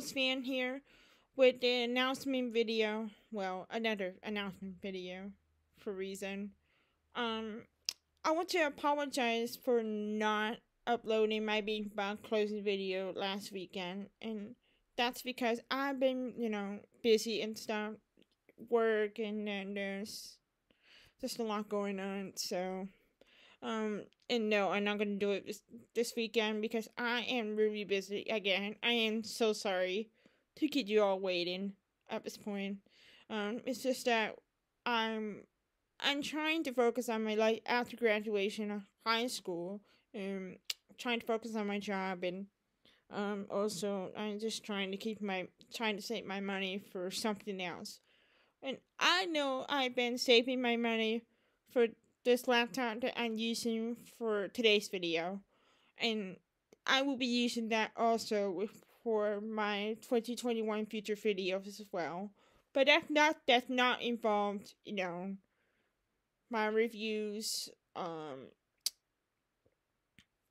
Fan here with the announcement video. Well, another announcement video for reason. Um, I want to apologize for not uploading my Bang closing video last weekend, and that's because I've been, you know, busy and stuff, work, and then there's just a lot going on. So, um, and no, I'm not gonna do it this, this weekend because I am really busy again. I am so sorry to keep you all waiting at this point. Um, it's just that I'm I'm trying to focus on my life after graduation of high school. Um, trying to focus on my job and um also I'm just trying to keep my trying to save my money for something else. And I know I've been saving my money for this laptop that I'm using for today's video. And I will be using that also for my 2021 future videos as well. But that's not that's not involved, you know, my reviews, um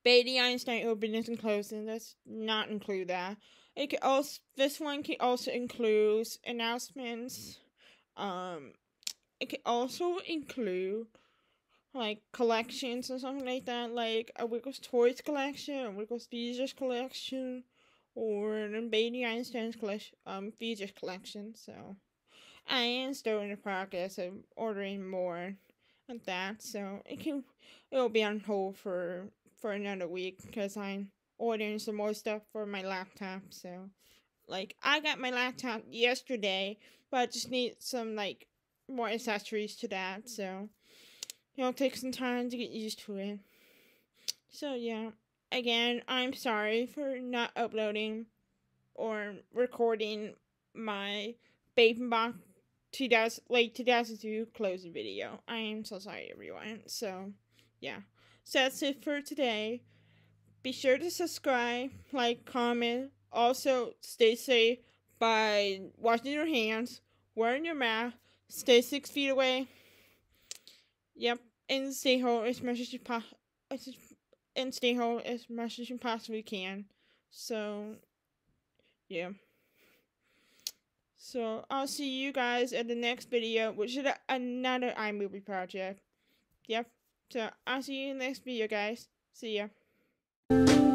Baby Einstein openings and closings. Let's not include that. It could also this one can also include announcements. Um, it could also include like collections or something like that, like a Wiggles Toys collection, a Wiggles Features collection, or an Baby Einstein's collection, um, Features collection. So I am still in the process of ordering more of that. So it can it will be on hold for for another week because I'm ordering some more stuff for my laptop. So, like, I got my laptop yesterday, but I just need some, like, more accessories to that. So, it'll take some time to get used to it. So, yeah. Again, I'm sorry for not uploading or recording my Baby Box 2000, late 2002 closing video. I am so sorry, everyone. So, yeah. So that's it for today. Be sure to subscribe, like, comment. Also, stay safe by washing your hands, wearing your mask, stay six feet away. Yep, and stay home as much as you po- and stay home as much as you possibly can. So, yeah. So I'll see you guys in the next video, which is another iMovie project. Yep. So I'll see you in the next video, guys. See ya.